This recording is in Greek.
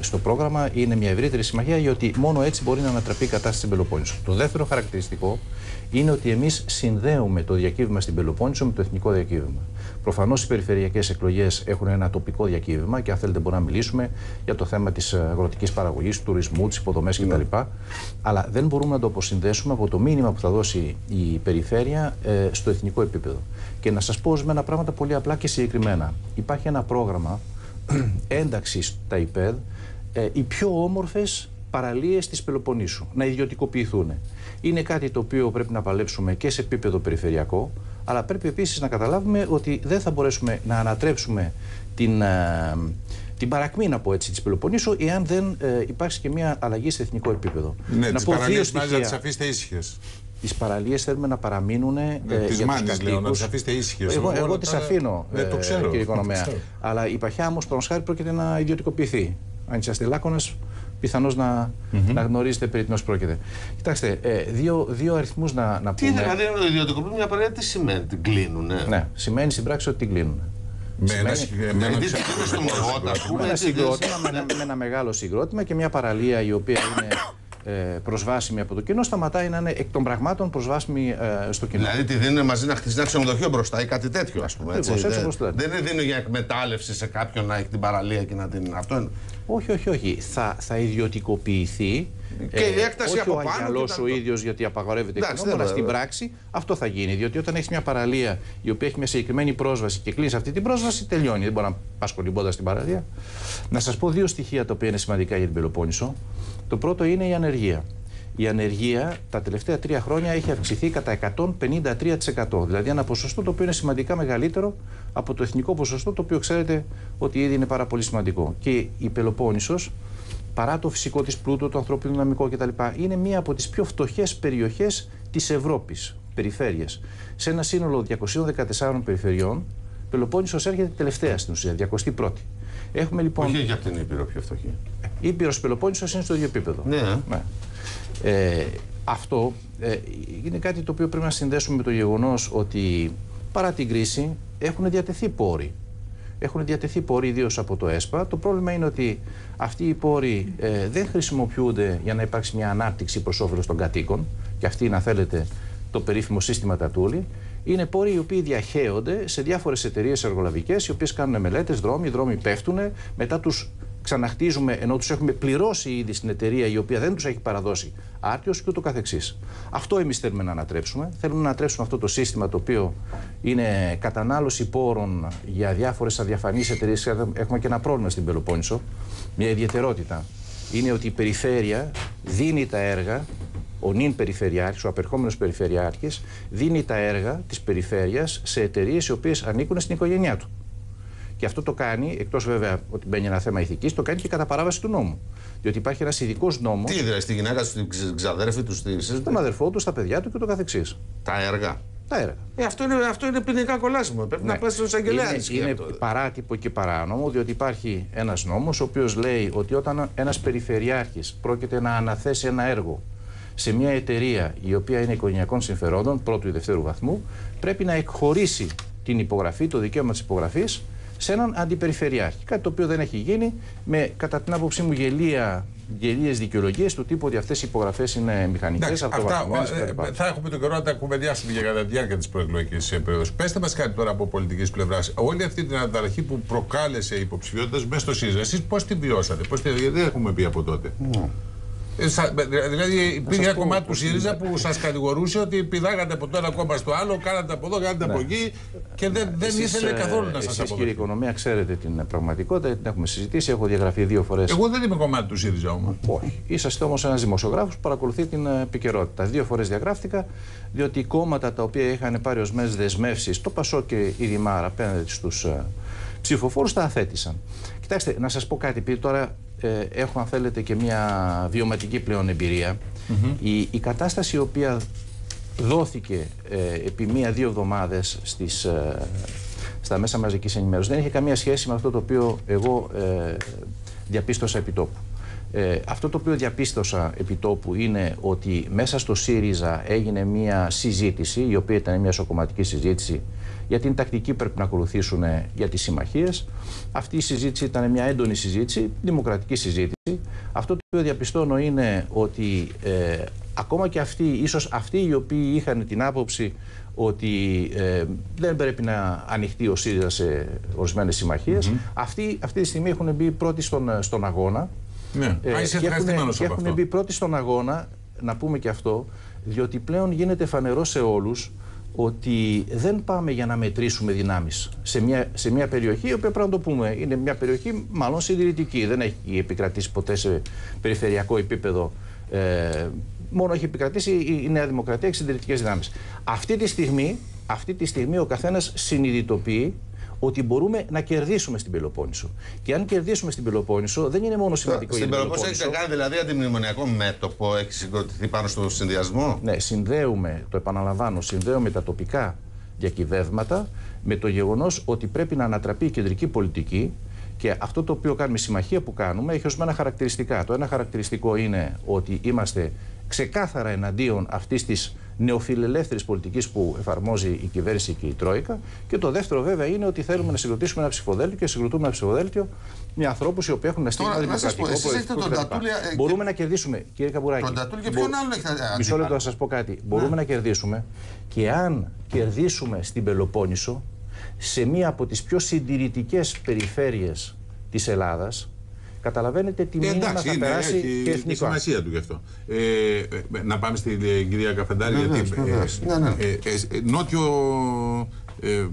στο πρόγραμμα είναι μια ευρύτερη συμμαχία, γιατί μόνο έτσι μπορεί να ανατραπεί η κατάσταση στην Πελοπόννησο. Το δεύτερο χαρακτηριστικό είναι ότι εμείς συνδέουμε το διακύβημα στην Πελοπόννησο με το εθνικό διακύβημα. Προφανώς οι περιφερειακές εκλογές έχουν ένα τοπικό διακύβημα και αν θέλετε μπορούμε να μιλήσουμε για το θέμα της αγροτικής παραγωγής, του τουρισμού, τι υποδομές ναι. κτλ. Αλλά δεν μπορούμε να το αποσυνδέσουμε από το μήνυμα που θα δώσει η περιφέρεια ε, στο εθνικό επίπεδο. Και να σας πω ορισμένα πράγματα πολύ απλά και συγκεκριμένα. Υπάρχει ένα πρόγραμμα ένταξης στα ΙΠΕΔ, ε, οι πιο όμορφες παραλίες της Πελοποννήσου, να ιδιωτικοποιηθούν. Είναι κάτι το οποίο πρέπει να παλέψουμε και σε επίπεδο περιφερειακό, αλλά πρέπει επίσης να καταλάβουμε ότι δεν θα μπορέσουμε να ανατρέψουμε την, ε, την παρακμή, να πω έτσι, της Πελοποννήσου, εάν δεν ε, υπάρξει και μια αλλαγή σε εθνικό επίπεδο. Ναι, να τις πω παραλίες να τις αφήσετε ήσυχες. Τις παραλίες θέλουμε να παραμείνουν. Ναι, ε, τις μάνες, λέω, να τις αφήσετε ήσυχες. Εγώ, εγώ τις αφήνω, ναι, το ξέρω, κύριε Οικονομέα. Αλλά η Παχιά όμως, χάρη, πρόκειται να ιδιωτικοποιηθεί. Αν είσαστε λάκκονα, πιθανώς να, mm -hmm. να γνωρίζετε περί τίνος πρόκειται. Κοιτάξτε, ε, δύο, δύο αριθμούς να, να πούμε. Τι δηλαδή, ιδιωτικοποιούν μια παρέα, τι σημαίνει, την κλείνουν. Ναι, σημαίνει στην πράξη ότι την κλείνουν. Με ένα συγκρότημα με ένα μεγάλο συγκρότημα και μια παραλία η οποία είναι ε, προσβάσιμη από το κοινό, σταματάει να είναι εκ των πραγμάτων προσβάσιμη ε, στο κοινό. Δηλαδή τη δίνουν μαζί να χτίσει ένα ξενοδοχείο μπροστά ή κάτι τέτοιο, ας πούμε. Έτσι, έτσι, έτσι, δεν, δεν δίνουν για εκμετάλλευση σε κάποιον να έχει την παραλία και να την. Αυτό είναι. Όχι, όχι, όχι. Θα, θα ιδιωτικοποιηθεί. Και η έκταση ε, από πάνω. Όχι ο Αγιαλό ο ίδιος, γιατί απαγορεύεται η αλλά στην πράξη αυτό θα γίνει. Διότι όταν έχεις μια παραλία η οποία έχει μια συγκεκριμένη πρόσβαση και κλείσει αυτή την πρόσβαση, τελειώνει. Δεν μπορεί να πας κολυμπώντας στην παραλία. Να σας πω δύο στοιχεία τα οποία είναι σημαντικά για την Πελοπόννησο. Το πρώτο είναι η ανεργία. Η ανεργία τα τελευταία τρία χρόνια έχει αυξηθεί κατά 153%. Δηλαδή ένα ποσοστό το οποίο είναι σημαντικά μεγαλύτερο από το εθνικό ποσοστό, το οποίο ξέρετε ότι ήδη είναι πάρα πολύ σημαντικό. Και η Πελοπόννησος, παρά το φυσικό της πλούτο, το ανθρώπινο δυναμικό κτλ., είναι μία από τις πιο φτωχές περιοχές της Ευρώπης, περιφέρειες. Σε ένα σύνολο 214 περιφερειών, Πελοπόννησος έρχεται τελευταία στην ουσία, 21η. Έχουμε λοιπόν. Όχι για την Ήπειρο πιο φτωχή. Η Ήπειρος Πελοπόννησος είναι στο ίδιο επίπεδο. Ναι. ναι. Ε, αυτό ε, είναι κάτι το οποίο πρέπει να συνδέσουμε με το γεγονός ότι παρά την κρίση έχουν διατεθεί πόροι. Έχουν διατεθεί πόροι ιδίως από το ΕΣΠΑ. Το πρόβλημα είναι ότι αυτοί οι πόροι ε, δεν χρησιμοποιούνται για να υπάρξει μια ανάπτυξη προς όφελος των κατοίκων. Και αυτή, να θέλετε, το περίφημο σύστημα Τατούλη είναι πόροι οι οποίοι διαχέονται σε διάφορες εταιρείες εργολαβικές, οι οποίες κάνουν μελέτες, δρόμοι, οι δρόμοι πέφτουν, μετά τους ξαναχτίζουμε ενώ τους έχουμε πληρώσει ήδη στην εταιρεία η οποία δεν τους έχει παραδώσει άρτιος και ούτω καθεξής. Αυτό εμείς θέλουμε να ανατρέψουμε. Θέλουμε να ανατρέψουμε αυτό το σύστημα το οποίο είναι κατανάλωση πόρων για διάφορες αδιαφανείς εταιρείες. Έχουμε και ένα πρόβλημα στην Πελοπόννησο, μια ιδιαιτερότητα. Είναι ότι η περιφέρεια δίνει τα έργα ο νυν περιφερειάρχης, ο απερχόμενος περιφερειάρχης, δίνει τα έργα της περιφέρειας σε εταιρείες οι οποίες ανήκουν στην οικογένειά του. Και αυτό το κάνει, εκτός βέβαια ότι μπαίνει ένα θέμα ηθικής, το κάνει και κατά παράβαση του νόμου. Διότι υπάρχει ένας ειδικός νόμος. Τι δηλαδή, στη γυναίκα, στην ξαδέρφη του, στη Στον αδερφό του, στα παιδιά του και το καθεξής. Τα έργα. Τα έργα. Ε, αυτό, είναι, αυτό είναι ποινικά κολάσιμο. Πρέπει ναι. να πας στον εισαγγελέα. Είναι, είναι παράτυπο και παράνομο, διότι υπάρχει ένας νόμος ο οποίος λέει ότι όταν ένας περιφερειάρχης πρόκειται να αναθέσει ένα έργο σε μια εταιρεία η οποία είναι οικογενειακών συμφερόντων πρώτου ή δευτέρου βαθμού, πρέπει να εκχωρήσει την υπογραφή, το δικαίωμα της υπογραφής σε έναν αντιπεριφερειάρχη. Κάτι το οποίο δεν έχει γίνει με, κατά την άποψή μου, γελία γελίες δικαιολογίες του τύπου ότι αυτές οι υπογραφές είναι μηχανικές, αυτοβαθμισμένε κτλ. Ε, θα έχουμε τον καιρό να τα κουβεντιάσουμε για κατά τη διάρκεια της προεκλογικής περίοδος. Πετε μας κάτι τώρα από πολιτικής πλευράς. Όλη αυτή την ανταλλαγή που προκάλεσε η υποψηφιότητας μέσα στο ΣΥΡΙΖΑ, εσείς πώς την βιώσατε, πώς την... γιατί δεν έχουμε πει από τότε. Mm. Δηλαδή υπήρχε ένα κομμάτι του ΣΥΡΙΖΑ που σας κατηγορούσε ότι πηδάγατε από το ένα κόμμα στο άλλο, κάνατε από εδώ, κάνατε από ναι. εκεί και δεν, δεν ήθελε καθόλου να σας αποδεχτεί. Κύριε Οικονομία, ξέρετε την πραγματικότητα, την έχουμε συζητήσει, έχω διαγραφεί δύο φορές. Εγώ δεν είμαι κομμάτι του ΣΥΡΙΖΑ όμως. Όχι. Είσαστε όμως ένας δημοσιογράφος που παρακολουθεί την επικαιρότητα. Δύο φορές διαγράφτηκα, διότι οι κόμματα τα οποία είχαν πάρει ως μέρε δεσμεύσεις, το Πασό και η Δημάρα απέναντι στους ψηφοφόρους, τα αθέτησαν. Κοιτάξτε, να σας πω κάτι, επειδή τώρα ε, έχω αν θέλετε και μια βιωματική πλέον εμπειρία. η, η κατάσταση η οποία δόθηκε ε, επί μία-δύο εβδομάδες στις, ε, στα μέσα μαζικής ενημέρωσης δεν είχε καμία σχέση με αυτό το οποίο εγώ ε, διαπίστωσα επί τόπου. Ε, αυτό το οποίο διαπίστωσα επί τόπου είναι ότι μέσα στο ΣΥΡΙΖΑ έγινε μια συζήτηση, η οποία ήταν μια σοκοματική συζήτηση για την τακτική που πρέπει να ακολουθήσουν για τις συμμαχίες. Αυτή η συζήτηση ήταν μια έντονη συζήτηση, δημοκρατική συζήτηση. Αυτό το οποίο διαπιστώνω είναι ότι ε, ακόμα και αυτοί, ίσως αυτοί οι οποίοι είχαν την άποψη ότι ε, δεν πρέπει να ανοιχτεί ο ΣΥΡΙΖΑ σε ορισμένες συμμαχίες, αυτοί αυτή τη στιγμή έχουν μπει πρώτοι στον, στον αγώνα. Ναι, ε, και έχουν, και έχουν μπει πρώτοι στον αγώνα, να πούμε και αυτό, διότι πλέον γίνεται φανερό σε όλους ότι δεν πάμε για να μετρήσουμε δυνάμεις σε μια, σε μια περιοχή, η οποία πρέπει να το πούμε είναι μια περιοχή μάλλον συντηρητική. Δεν έχει επικρατήσει ποτέ σε περιφερειακό επίπεδο. Ε, μόνο έχει επικρατήσει η Νέα Δημοκρατία και συντηρητικές δυνάμεις. Αυτή τη στιγμή, αυτή τη στιγμή ο καθένας συνειδητοποιεί ότι μπορούμε να κερδίσουμε στην Πελοπόννησο. Και αν κερδίσουμε στην Πελοπόννησο, δεν είναι μόνο σημαντικό στην για την Πελοπόννησο. Στην Πελοπόννησο έχει κάνει δηλαδή αντιμνημονιακό μέτωπο, έχεις συγκροτηθεί πάνω στο συνδυασμό; Ναι, συνδέουμε, το επαναλαμβάνω, συνδέουμε τα τοπικά διακυβεύματα με το γεγονός ότι πρέπει να ανατραπεί η κεντρική πολιτική και αυτό το οποίο κάνουμε, η συμμαχία που κάνουμε, έχει ορισμένα χαρακτηριστικά. Το ένα χαρακτηριστικό είναι ότι είμαστε ξεκάθαρα εναντίον αυτής της νεοφιλελεύθερης πολιτικής που εφαρμόζει η κυβέρνηση και η Τρόικα. Και το δεύτερο, βέβαια, είναι ότι θέλουμε να συγκροτήσουμε ένα ψηφοδέλτιο και συγκροτούμε ένα ψηφοδέλτιο με ανθρώπους οι οποίοι έχουν στείλει ένα δημοκρατικό πολιτικό. Μπορούμε να κερδίσουμε, κύριε Καμπουράκη. Τον Τατούλη και ποιον άλλον έχετε Μισό λεπτό να σας πω κάτι. Μπορούμε να κερδίσουμε και αν κερδίσουμε στην Πελοπόννησο σε μία από τις πιο συντηρητικές περιφέρειες της Ελλάδας Καταλαβαίνετε τι μήνυμα Εντάξει, θα περάσει έχει και εθνικά. Τη σημασία του γι' αυτό. Ε, ε να πάμε στην ε, κυρία Καφεντάρη. Ναι, γιατί, ναι, ναι, ναι. Ε, ε, νότιο. Ε,